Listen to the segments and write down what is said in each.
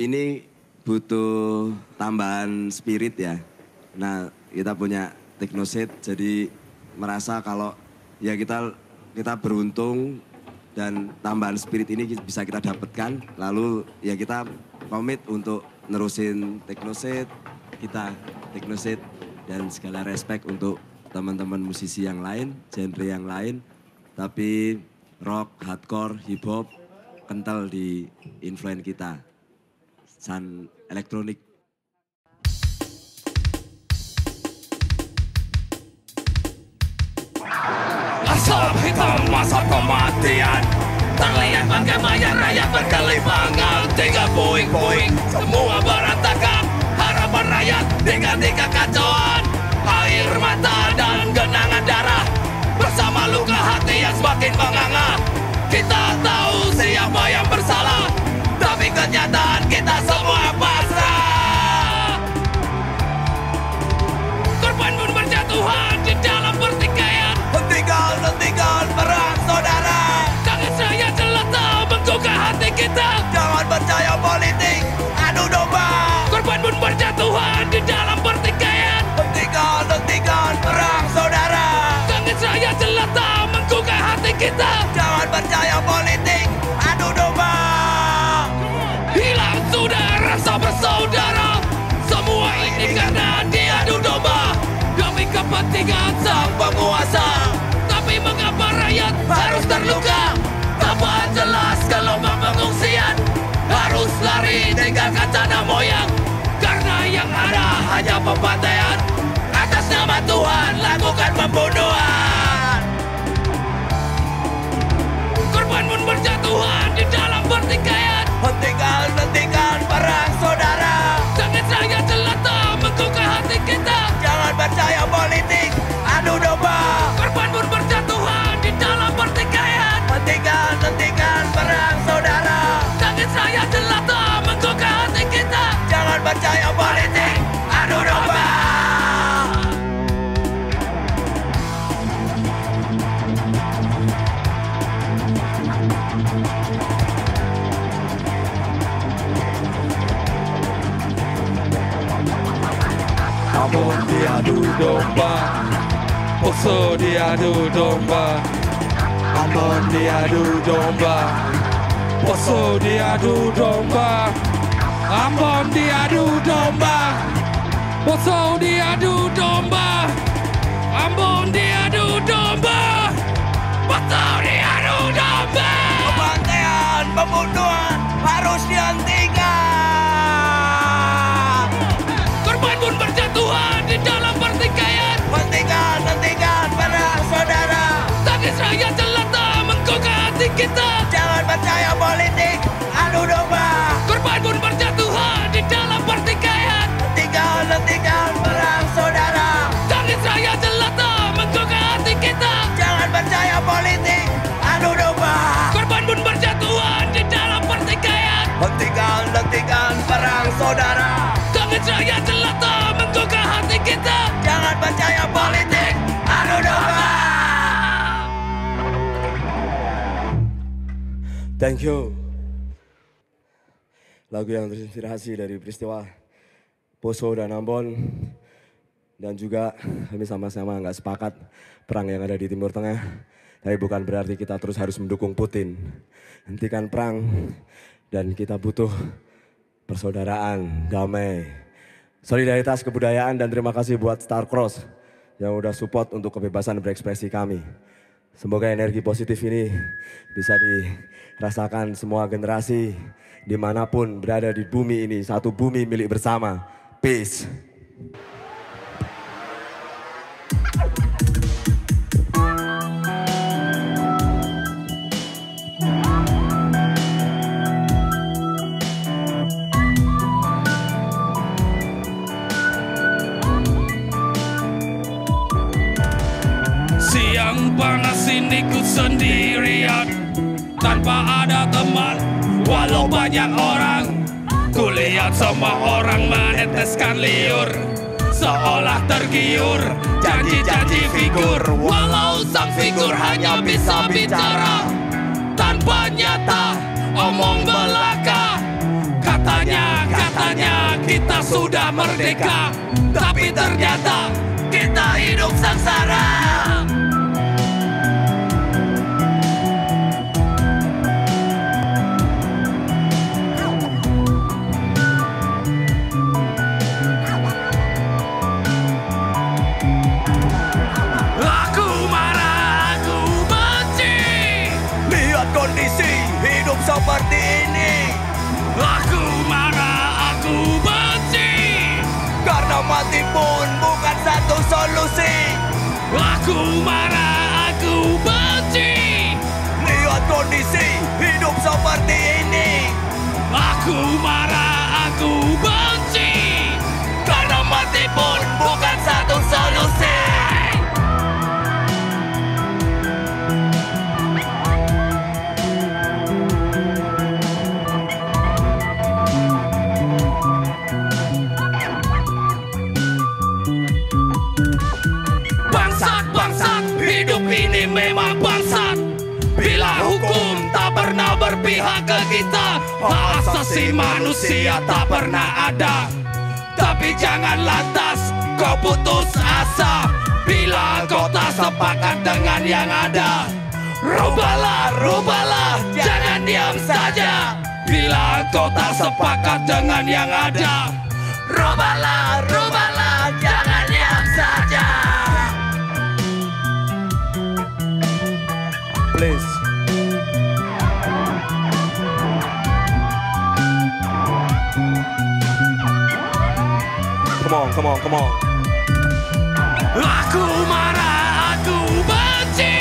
ini butuh tambahan spirit ya. Nah, kita punya Teknoset jadi merasa kalau ya kita kita beruntung dan tambahan spirit ini bisa kita dapatkan. Lalu ya kita komit untuk nerusin Teknoset, kita Teknoset dan segala respect untuk teman-teman musisi yang lain, genre yang lain. Tapi rock, hardcore, hip hop kental di influence kita. San elektronik. Asap hitam masa kematian. Terlihat bagaimana rakyat berkelipangan Tiga puing-puing semua berantakan. Harapan rakyat diganti kekacauan Air mata dan genangan darah. Bersama luka hati yang semakin menganga. Kita tahu siapa yang bersalah. Tapi kenyataan kita kita. Jangan percaya politik, adu domba. Korban pun berjatuhan di dalam pertikaian. Hentikan, hentikan perang saudara. Tangan saya jelata menggugah hati kita. Jangan percaya politik, adu domba. Hilang sudah rasa bersaudara. Semua ini karena diadu domba. Demi kepentingan sang penguasa. Tapi mengapa rakyat pembantaian Atas nama Tuhan lakukan pembunuhan. Korban pun berjatuhan di dalam pertikaian. Hentikan, hentikan perang saudara. Jangan saya jelata menggugah hati kita. Jangan percaya politik, adu domba. Korban pun berjatuhan di dalam pertikaian. Hentikan, hentikan perang saudara. Jangan saya jelata menggugah hati kita. Jangan percaya politik, diadu domba. Poso diadu domba. Ambon diadu domba. Poso diadu domba. Ambon diadu domba. Poso diadu domba. Ambon diadu domba. Betul diadu domba. Pembantaian, pembunuhan harus dihentikan Rakyat jelata menggugah hati kita. Jangan percaya politik, adu domba. Korban pun berjatuhan di dalam pertikaian. Hentikan, hentikan perang saudara. Tangis rakyat jelata menggugah hati kita. Jangan percaya politik, adu domba. Korban pun berjatuhan di dalam pertikaian. Hentikan, hentikan perang saudara. Tangis rakyat jelata menggugah hati kita. Jangan percaya politik, adu domba Thank you. Lagu yang terinspirasi dari peristiwa Poso dan Ambon. Dan juga kami sama-sama nggak sepakat perang yang ada di Timur Tengah. Tapi bukan berarti kita terus harus mendukung Putin. Hentikan perang dan kita butuh persaudaraan, damai, solidaritas kebudayaan dan terima kasih buat Star Cross yang udah support untuk kebebasan berekspresi kami. Semoga energi positif ini bisa dirasakan semua generasi di mana pun berada di bumi ini. Satu bumi milik bersama. Peace. Sendirian. Tanpa ada teman Walau banyak orang. Kulihat semua orang meneteskan liur. Seolah tergiur Janji-janji figur. Walau sang figur hanya bisa bicara. Tanpa nyata Omong belaka. Katanya, katanya kita sudah merdeka. Tapi ternyata kita hidup sengsara Mati pun bukan satu solusi. Aku marah, aku benci. Lihat kondisi hidup seperti ini. Aku marah, aku benci Asasi manusia tak pernah ada. Tapi jangan lantas kau putus asa. Bila kau tak sepakat dengan yang ada Rubahlah, rubahlah, jangan diam saja. Bila kau tak sepakat dengan yang ada Rubahlah, rubahlah, jangan diam saja. Please. Come on, come on. Aku marah, aku benci.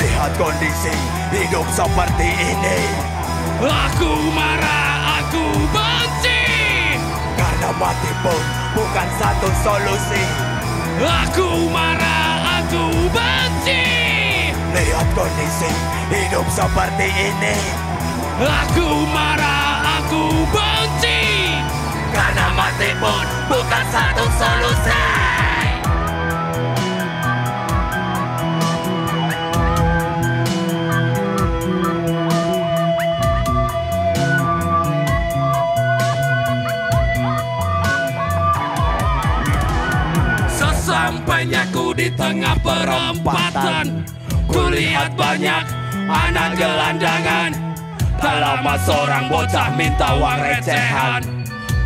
Lihat kondisi hidup seperti ini. Aku marah, aku benci. Karena mati pun bukan satu solusi. Aku marah, aku benci. Lihat kondisi hidup seperti ini. Aku marah, aku benci Karena mati pun bukan satu solusi. Sesampainya ku di tengah perempatan Kulihat banyak anak gelandangan. Tak lama seorang bocah minta uang recehan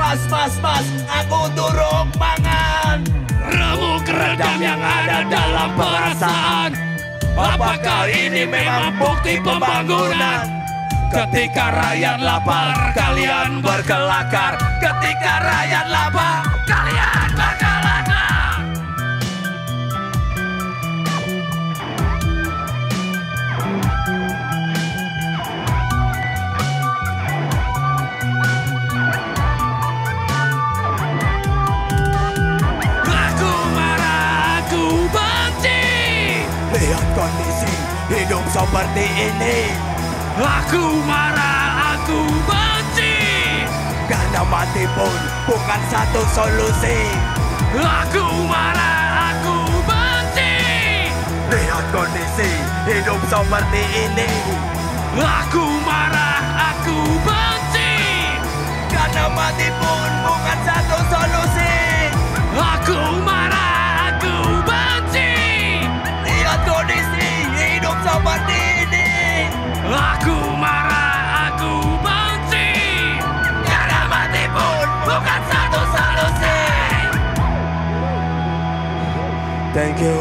Mas, mas, mas, aku turun mangan. Remuk redam yang ada dalam perasaan. Apakah ini memang bukti pembangunan? Ketika rakyat lapar, kalian berkelakar. Ketika rakyat lapar, kalian seperti ini. Aku marah, aku benci. Karena mati pun bukan satu solusi. Aku marah, aku benci. Lihat kondisi hidup seperti ini. Aku marah, aku benci. Karena mati pun bukan satu solusi. Aku marah, You.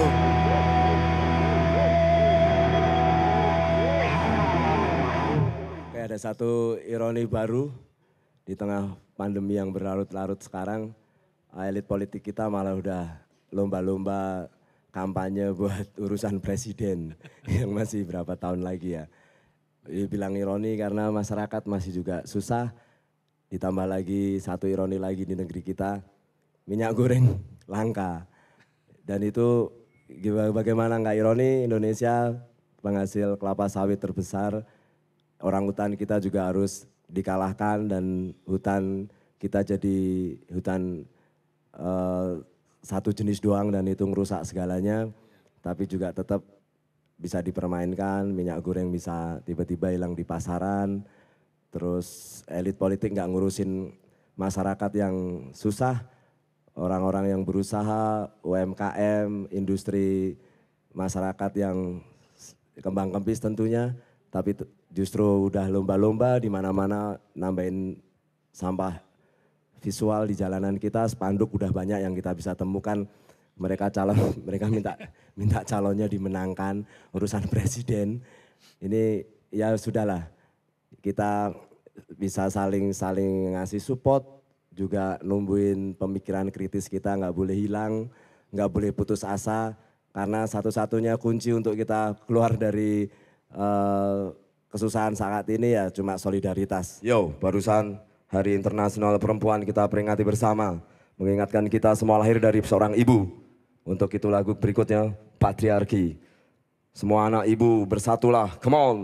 Oke, ada satu ironi baru di tengah pandemi yang berlarut-larut sekarang. Elit politik kita malah udah lomba-lomba kampanye buat urusan presiden yang masih berapa tahun lagi ya. Bilang ironi karena masyarakat masih juga susah. Ditambah lagi satu ironi lagi di negeri kita, minyak goreng langka. Dan itu bagaimana nggak ironi Indonesia penghasil kelapa sawit terbesar, orang hutan kita juga harus dikalahkan dan hutan kita jadi hutan eh, satu jenis doang dan itu merusak segalanya, tapi juga tetap bisa dipermainkan, minyak goreng bisa tiba-tiba hilang di pasaran, terus elit politik nggak ngurusin masyarakat yang susah, orang-orang yang berusaha, UMKM, industri masyarakat yang kembang kempis tentunya, tapi justru udah lomba-lomba di mana-mana nambahin sampah visual di jalanan kita, spanduk udah banyak yang kita bisa temukan. Mereka calon, mereka minta minta calonnya dimenangkan urusan presiden. Ini ya sudahlah, kita bisa saling saling ngasih support, juga numbuhin pemikiran kritis kita nggak boleh hilang, nggak boleh putus asa, karena satu-satunya kunci untuk kita keluar dari uh, kesusahan saat ini ya cuma solidaritas. Yo, barusan Hari Internasional Perempuan kita peringati bersama, mengingatkan kita semua lahir dari seorang ibu. Untuk itu lagu berikutnya, Patriarki. Semua anak ibu bersatulah, come on.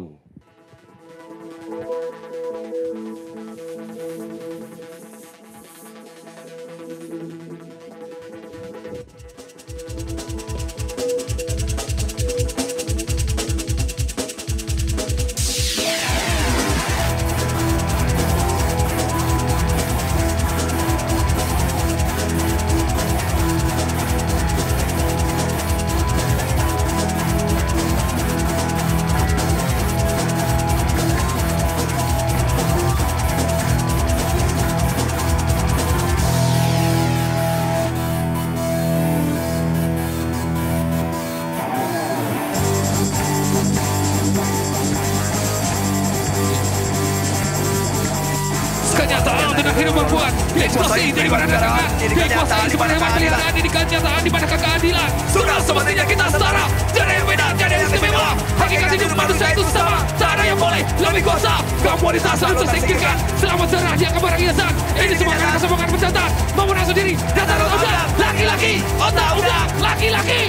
Ini semua karena kesombongan pencatat Memenang sendiri. Dasar udah Laki-laki. Otak udah. Laki-laki.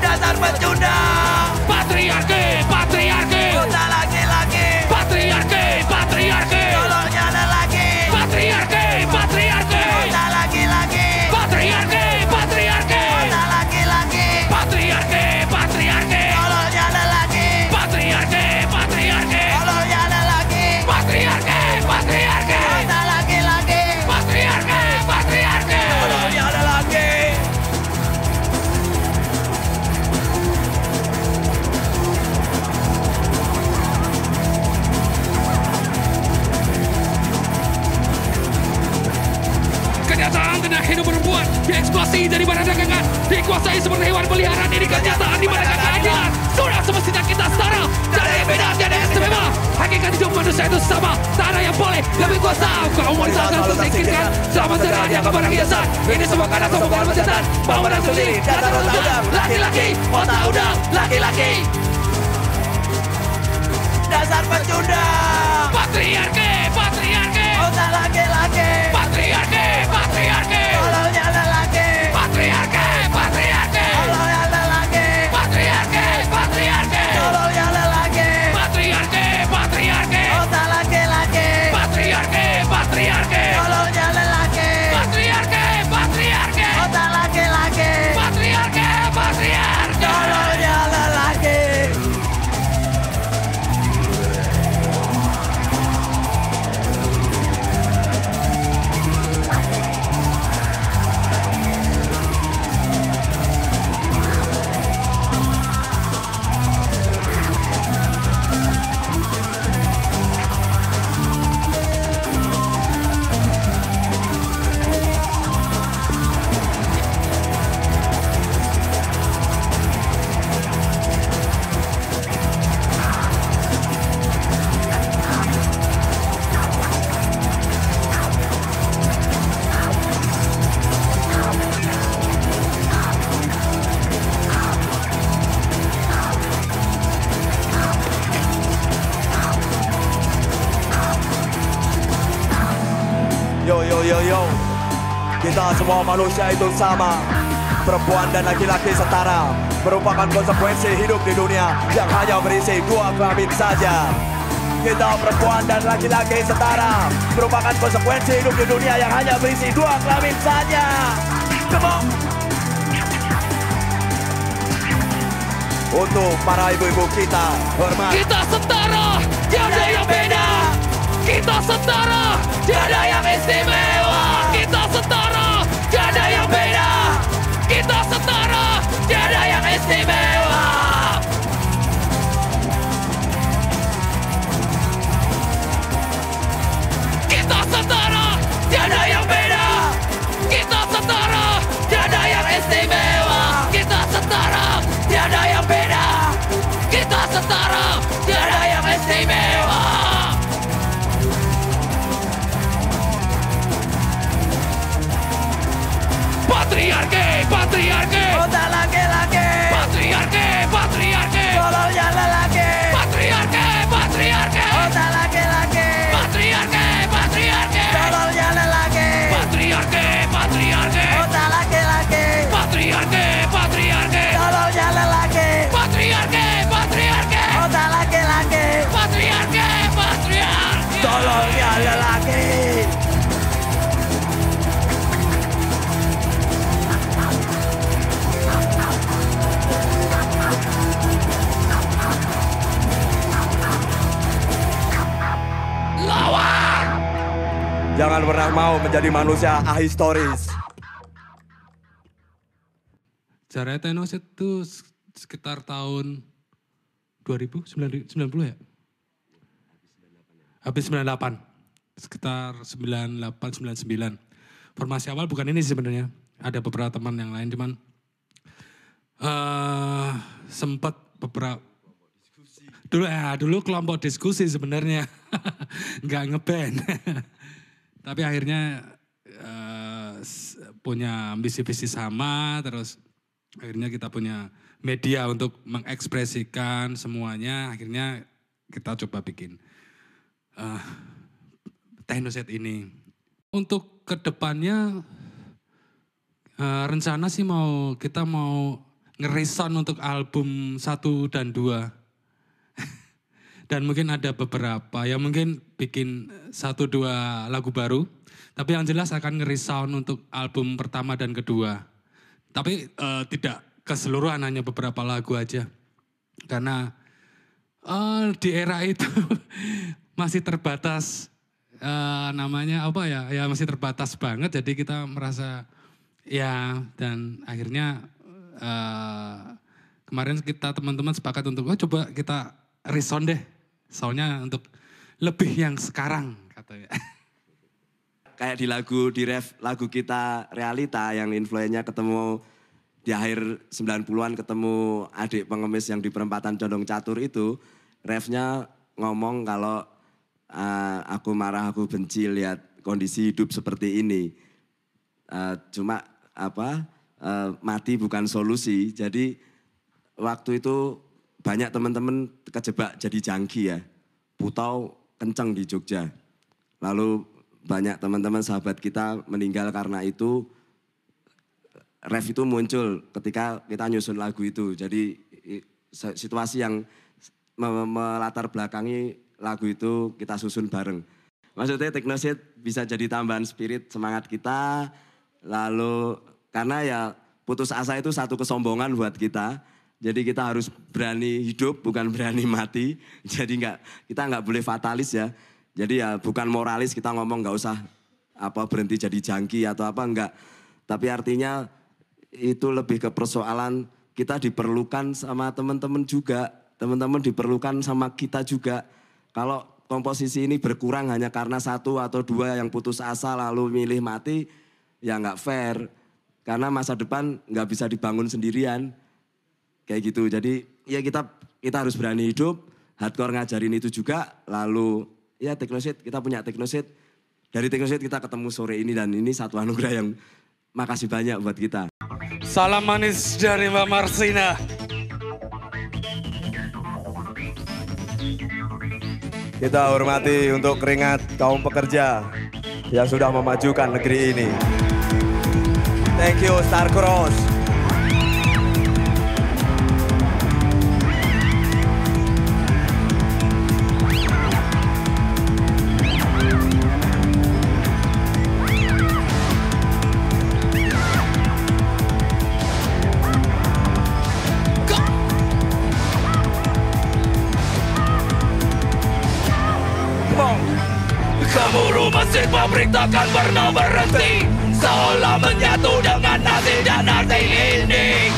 Dasar pecundang. Patriarki. Patriarki Dieksploitasi dari badan dagangan? Dikuasai seperti hewan peliharaan Ini kenyataan di mana? Keadilan! Sudah semestinya kita setara! Tidak ada yang beda, tidak ada yang Hakikat hidup manusia itu sama! Tak ada yang boleh lebih kuasa! Kau mau disasar tersingkirkan Selamat serah dia ke barang hiasan. Ini semua karena sombongan pencetan Bangunan sendiri Dasar udang Laki-laki Otak udang Laki-laki. Dasar pecundang. Patriarki Patriarki. Otak laki-laki. Patriarki Patriarki manusia itu sama. Perempuan dan laki-laki setara merupakan konsekuensi hidup di dunia yang hanya berisi dua kelamin saja. Kita perempuan dan laki-laki setara merupakan konsekuensi hidup di dunia yang hanya berisi dua kelamin saja. Come on. Untuk para ibu-ibu kita, hormat. Kita setara Tiada Kita setara, tiada yang istimewa Kita setara, Patriarki, Jangan pernah mau menjadi manusia ahistoris. Jaraya Tenos itu sekitar tahun 2000, 90 ya? Habis 98. Sekitar 98, 99. Formasi awal bukan ini sebenarnya. Ada beberapa teman yang lain, cuman eh sempat beberapa dulu ya dulu kelompok diskusi sebenarnya nggak ngeband tapi akhirnya s- punya ambisi visi sama terus akhirnya kita punya media untuk mengekspresikan semuanya. Akhirnya kita coba bikin eh Technoset ini. Untuk ke depannya eh, rencana sih mau kita mau ngereson untuk album satu dan dua dan mungkin ada beberapa yang mungkin bikin satu dua lagu baru. Tapi yang jelas akan nge-resound untuk album pertama dan kedua. Tapi eh, tidak keseluruhan hanya beberapa lagu aja. Karena eh, di era itu masih terbatas eh, namanya apa ya? Ya masih terbatas banget. Jadi kita merasa ya dan akhirnya eh, kemarin kita teman-teman sepakat untuk oh coba kita resound deh soalnya untuk lebih yang sekarang katanya Kayak di lagu, di ref lagu kita Realita yang influennya ketemu di akhir 90-an ketemu adik pengemis yang di perempatan Condong Catur itu. Refnya ngomong kalau "Ah, aku marah, aku benci lihat kondisi hidup seperti ini. Eh, cuma apa eh, mati bukan solusi. Jadi waktu itu banyak teman-teman kejebak jadi jangki ya. Putau kenceng di Jogja. Lalu banyak teman-teman sahabat kita meninggal karena itu. Ref itu muncul ketika kita nyusun lagu itu. Jadi situasi yang me- melatar belakangi lagu itu kita susun bareng. Maksudnya Teknosit bisa jadi tambahan spirit semangat kita. Lalu karena ya putus asa itu satu kesombongan buat kita. Jadi kita harus berani hidup bukan berani mati. Jadi nggak kita nggak boleh fatalis ya. Jadi ya bukan moralis kita ngomong nggak usah apa berhenti jadi jangki atau apa enggak. Tapi artinya itu lebih ke persoalan kita diperlukan sama teman-teman juga. Teman-teman diperlukan sama kita juga. Kalau komposisi ini berkurang hanya karena satu atau dua yang putus asa lalu milih mati, ya nggak fair. Karena masa depan nggak bisa dibangun sendirian. Kayak gitu. Jadi ya kita kita harus berani hidup. Hardcore ngajarin itu juga. Lalu ya Teknosit, kita punya Teknosit. Dari Teknosit kita ketemu sore ini dan ini satu anugerah yang makasih banyak buat kita. salam manis dari Mbak Marsina Kita hormati untuk keringat kaum pekerja yang sudah memajukan negeri ini. Thank you Star Cross. Pabrik takkan pernah berhenti. Seolah menyatu dengan nasi dan nasi ini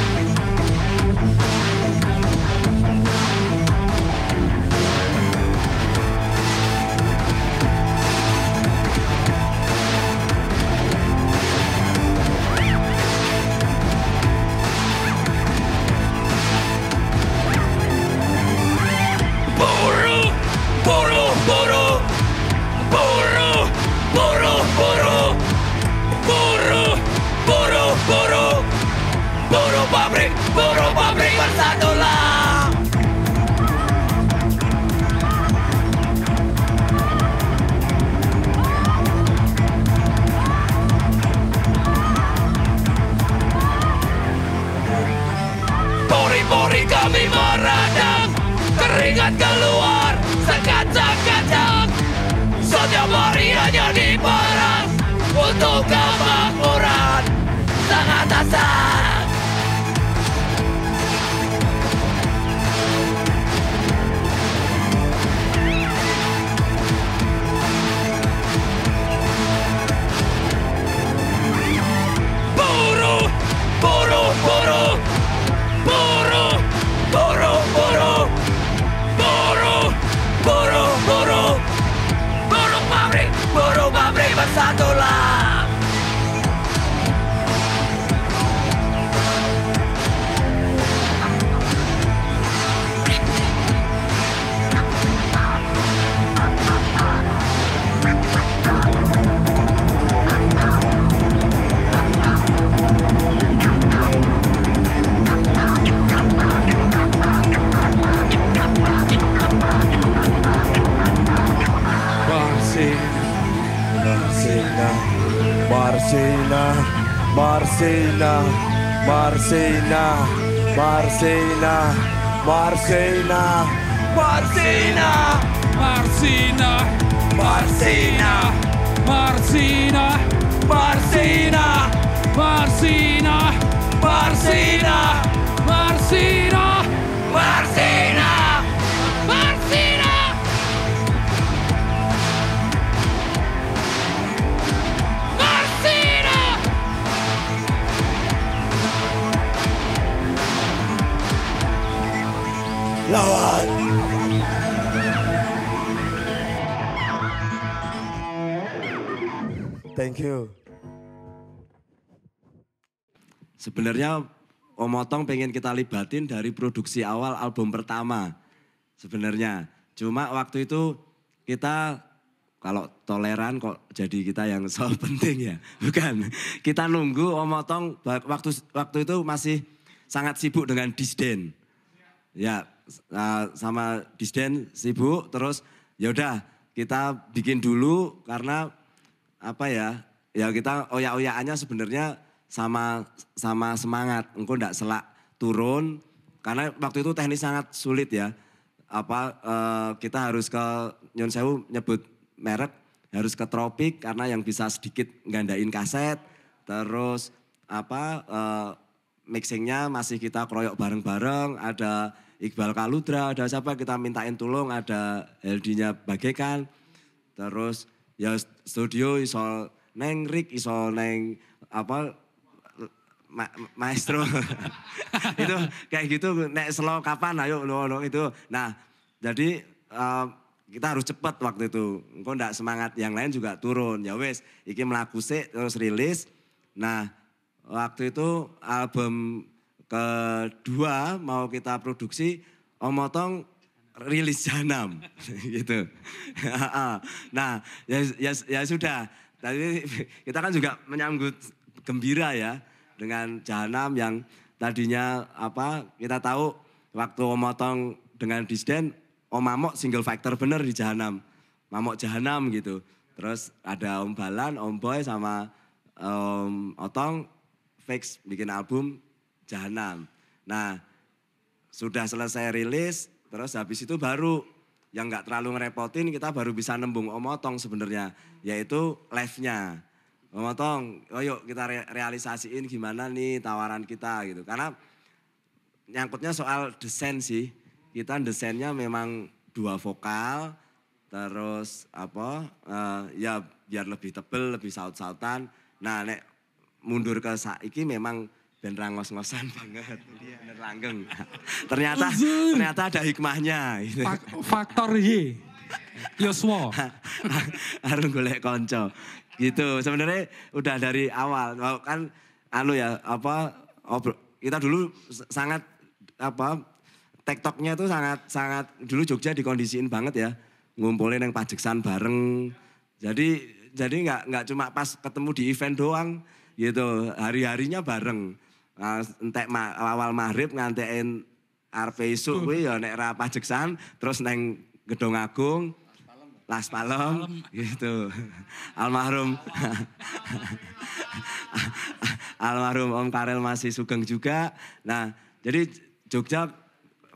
Marsina, Marsina, Marsina, Marsina, Marsina, Marsina, Marsina, Marsina, Marsina, Marsina, Marsina, Marsina, Marsina, Thank you. Sebenarnya Om Otong pengen kita libatin dari produksi awal album pertama. Sebenarnya. Cuma waktu itu kita kalau toleran kok jadi kita yang so penting ya. Bukan. Kita nunggu Om Otong waktu waktu itu masih sangat sibuk dengan disden. Ya sama disden sibuk terus ya udah kita bikin dulu karena apa ya ya kita oyak-oyakannya sebenarnya sama sama semangat. Engkau ndak selak turun karena waktu itu teknis sangat sulit ya. Apa eh, kita harus ke Nyon Sewu nyebut merek harus ke Tropik karena yang bisa sedikit gandain kaset terus apa eh, mixingnya masih kita kroyok bareng-bareng ada Iqbal Kaludra ada siapa kita mintain tolong ada LD-nya bagaikan. Terus ya studio iso neng Rick iso neng apa ma maestro. Itu kayak gitu nek slow kapan ayo lo lo itu. Nah jadi eh, kita harus cepat waktu itu. Engkau ndak semangat yang lain juga turun. Ya wes iki melaku sih terus rilis. Nah waktu itu album kedua mau kita produksi Om Otong rilis Janam gitu. nah, ya, ya, ya sudah. Tadi kita kan juga menyambut gembira ya dengan Janam yang tadinya apa kita tahu waktu Om Otong dengan Disden Om Mamok single factor bener di Jahanam. Mamok Jahanam gitu. Terus ada Om Balan, Om Boy sama Om Otong fix bikin album Jahanam. Nah, sudah selesai rilis, terus habis itu baru yang nggak terlalu ngerepotin kita baru bisa nembung Om Otong sebenarnya, yaitu live-nya. Om Otong, oh yuk kita re- realisasiin gimana nih tawaran kita gitu. Karena nyangkutnya soal desain sih. Kita desainnya memang dua vokal, terus apa, eh, ya biar lebih tebel, lebih saut-sautan. Nah, nek mundur ke saiki memang ben rangos-ngosan banget. Bener langgeng. ternyata ternyata ada hikmahnya. gitu. Fak- faktor Y. Yoswo. harus golek konco gitu sebenarnya udah dari awal kan anu ya apa obro- kita dulu sangat apa tektoknya tuh sangat sangat dulu Jogja dikondisiin banget ya ngumpulin yang pajeksan bareng jadi jadi nggak nggak cuma pas ketemu di event doang gitu hari harinya bareng entek ma- awal maghrib ngantein arep esuk kuwi ya nek ra pajeksan terus neng Gedung Agung Las Palem gitu. Almarhum Almarhum Om Karel masih sugeng juga. Nah, jadi Jogja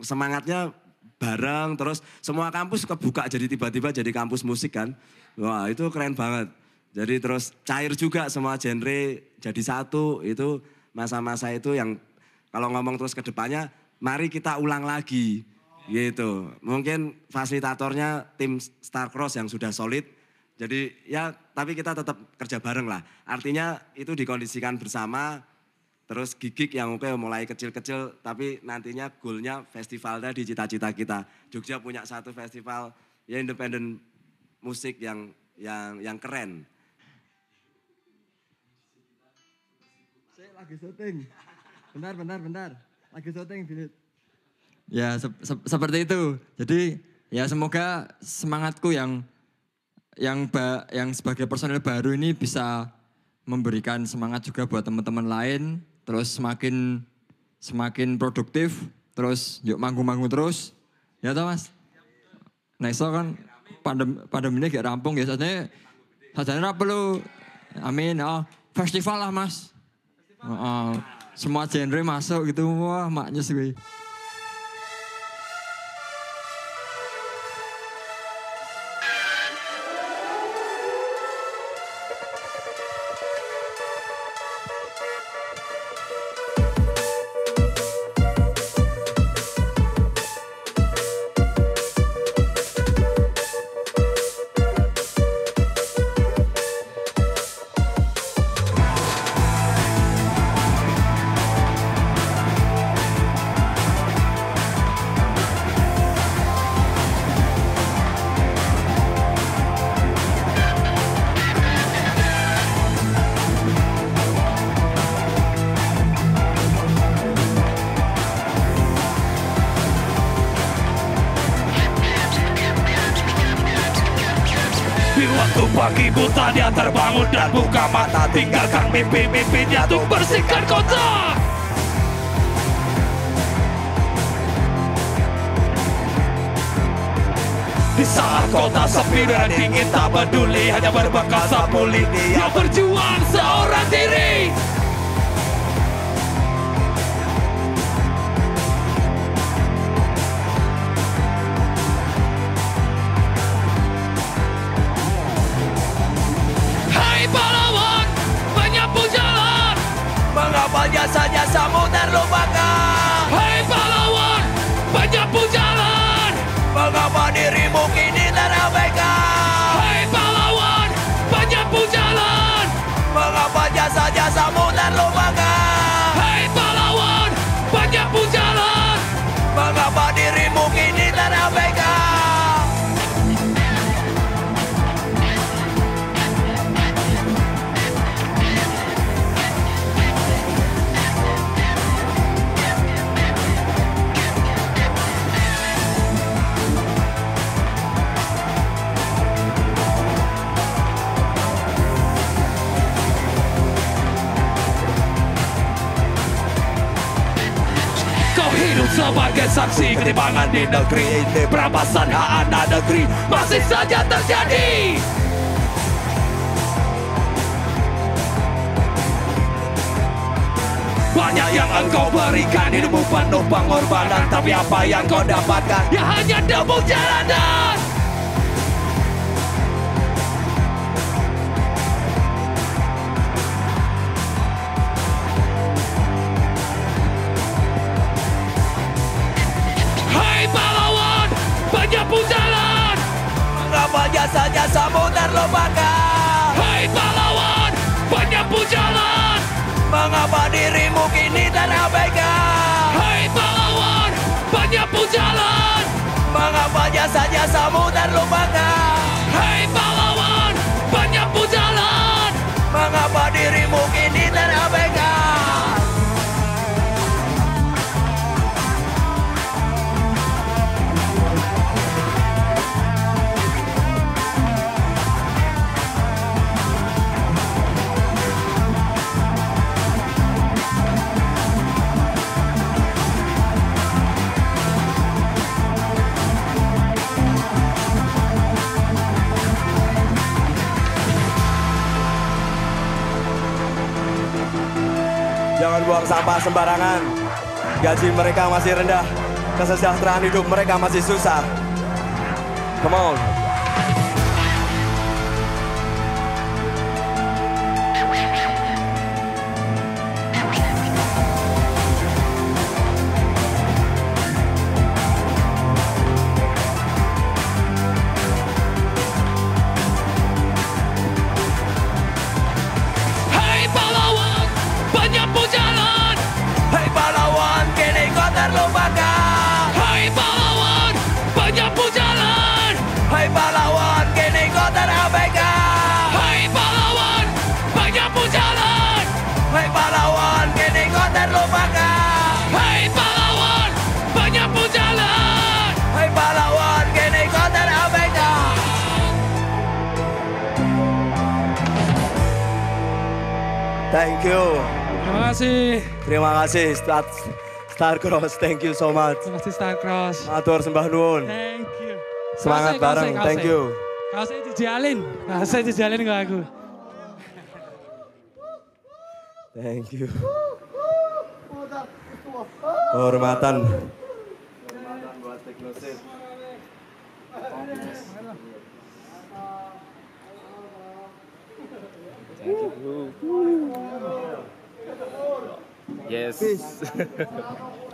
semangatnya bareng terus semua kampus kebuka jadi tiba-tiba jadi kampus musik kan. Wah, itu keren banget. Jadi terus cair juga semua genre jadi satu. Itu masa-masa itu yang kalau ngomong terus ke depannya mari kita ulang lagi gitu. Mungkin fasilitatornya tim Starcross yang sudah solid. Jadi ya tapi kita tetap kerja bareng lah. Artinya itu dikondisikan bersama. Terus gigik yang oke mulai kecil-kecil tapi nantinya goalnya festival tadi cita-cita kita. Jogja punya satu festival ya independen musik yang yang yang keren. Lagi syuting. Bentar, bentar, bentar. Lagi syuting, Bilit. Ya sep- sep- seperti itu. Jadi ya semoga semangatku yang yang ba- yang sebagai personel baru ini bisa memberikan semangat juga buat teman-teman lain. Terus semakin semakin produktif. Terus yuk manggung-manggung terus. Ya toh mas? Nah iso kan pandem ini gak rampung ya. Saatnya saatnya apa perlu. Amin. Oh festival lah mas. Semua genre masuk gitu. Wah maknya sih. Pagi buta dia terbangun dan buka mata. Tinggalkan mimpi-mimpinya untuk bersihkan kota. Di saat kota sepi dan dingin tak peduli Hanya berbekal sapu lidi yang berjuang seorang diri jasa-jasamu terlupakan? Saksi ketimpangan di negeri. Ini Perampasan hak anak negeri masih saja terjadi. Banyak yang engkau berikan hidupmu penuh pengorbanan. Tapi apa yang kau dapatkan? Ya hanya debu jalanan kini terabaikan Hei pahlawan, penyapu jalan. Mengapa jasa-jasamu terlupakan. Hei pahlawan, penyapu jalan. Mengapa dirimu kini buang sampah sembarangan. Gaji mereka masih rendah. Kesejahteraan hidup mereka masih susah. Come on. Thank you. Terima kasih. Terima kasih Star, Star Cross. Thank you so much. Terima kasih Starcross. Matur sembah nuwun. Thank you. Semangat Kaose, bareng. kaose, Thank you. Kaosnya dijalin. Kaosnya dijalin ke aku. Thank you. Kehormatan. Thank you. Yes.